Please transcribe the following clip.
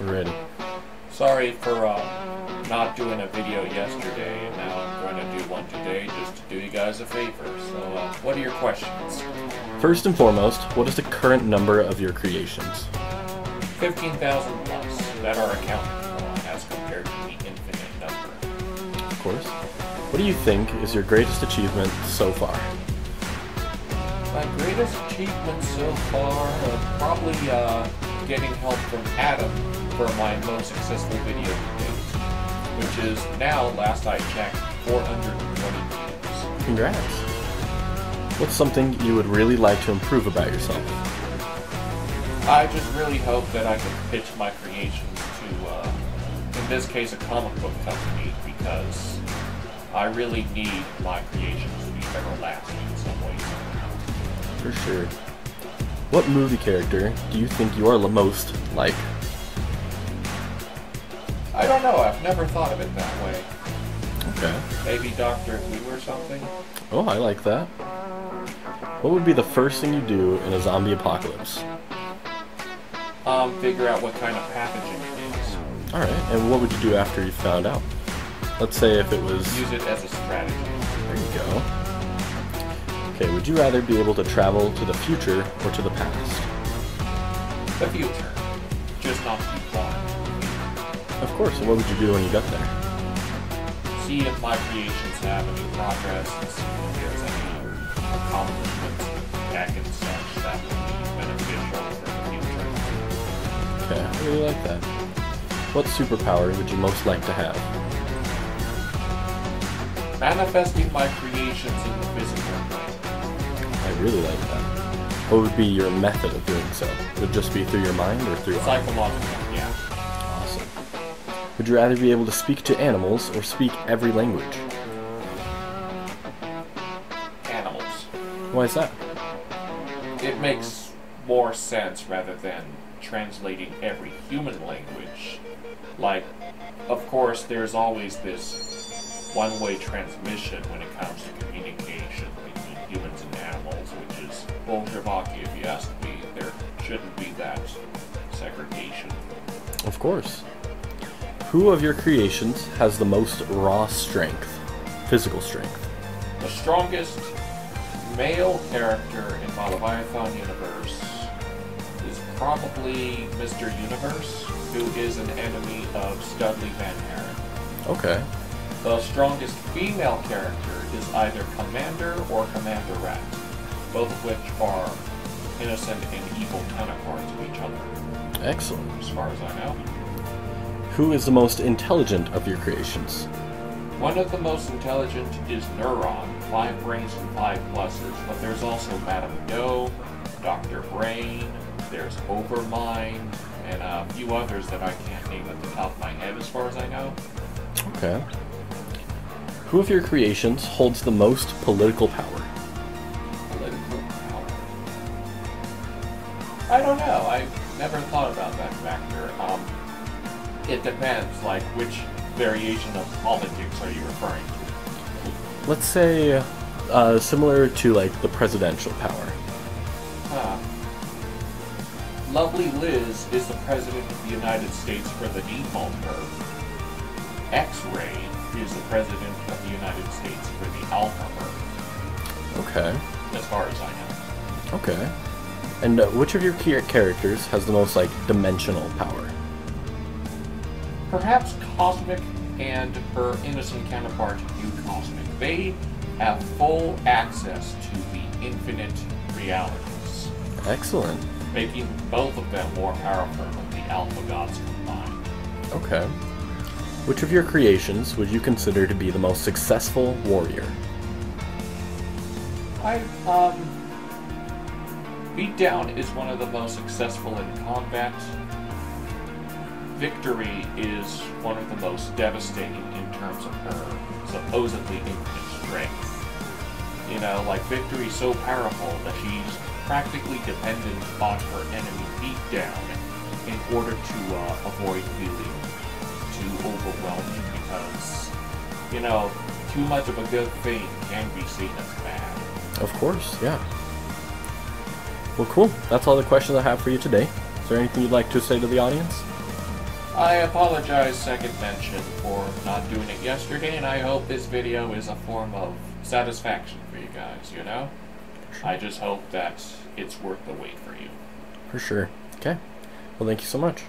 We're ready. Sorry for uh, not doing a video yesterday, and now I'm going to do one today just to do you guys a favor. So, uh, what are your questions? First and foremost, what is the current number of your creations? 15,000 plus that are accounted for as compared to the infinite number. Of course. What do you think is your greatest achievement so far? My greatest achievement so far, uh, probably uh, getting help from Adam for my most successful video to date, which is now, last I checked, 420 views. Congrats. What's something you would really like to improve about yourself? I just really hope that I can pitch my creations to, uh, in this case, a comic book company, because I really need my creations to be everlasting in some ways. For sure. What movie character do you think you are the most like? I don't know, I've never thought of it that way. Okay. Maybe Doctor Who or something? Oh, I like that. What would be the first thing you do in a zombie apocalypse? Um, figure out what kind of pathogen it is. Alright, and what would you do after you found out? Let's say if it was... Use it as a strategy. There you go. Okay, would you rather be able to travel to the future or to the past? The future. Just not too far. Of course, what would you do when you got there? See if my creations have any progress and see if there's any uh, accomplishments back and such that would be beneficial for the future. Okay, I really like that. What superpower would you most like to have? Manifesting my creations in the physical plane. I really like that. What would be your method of doing so? Would it just be through your mind or through art? Psychological, yeah. Would you rather be able to speak to animals or speak every language? Animals. Why is that? It makes more sense rather than translating every human language. Like, of course, there's always this one-way transmission when it comes to communication between humans and animals, which is oh, Bolsheviki, if you ask me. There shouldn't be that segregation. Of course. Who of your creations has the most raw strength? Physical strength. The strongest male character in my Leviathan universe is probably Mr. Universe, who is an enemy of Studley Van Haren. Okay. The strongest female character is either Commander or Commander Rat, both of which are innocent and evil counterparts of each other, Excellent. as far as I know. Who is the most intelligent of your creations? One of the most intelligent is Neuron, five brains and five pluses, but there's also Madame Doe, Dr. Brain, there's Overmind, and a few others that I can't name at the top of my head as far as I know. Okay. Who of your creations holds the most political power? Political power. I don't know. I've never thought about that factor. Um, it depends, like which variation of politics are you referring to? Let's say uh, similar to like the presidential power. Huh. Lovely Liz is the President of the United States for the default curve. X-Ray is the President of the United States for the alpha curve, Okay. as far as I know. Okay. And uh, which of your char- characters has the most like dimensional power? Perhaps Cosmic and her innocent counterpart, New Cosmic. They have full access to the infinite realities, Excellent. making both of them more powerful than the alpha gods combined. Okay. Which of your creations would you consider to be the most successful warrior? I, um. Beatdown is one of the most successful in combat. Victory is one of the most devastating in terms of her supposedly infinite strength. You know, like Victory's so powerful that she's practically dependent on her enemy Beatdown in order to uh, avoid feeling too overwhelming because, you know, too much of a good thing can be seen as bad. Of course, yeah. Well, cool. That's all the questions I have for you today. Is there anything you'd like to say to the audience? I apologize, second mention, for not doing it yesterday, and I hope this video is a form of satisfaction for you guys, you know? I just hope that it's worth the wait for you. For sure. Okay. Well, thank you so much.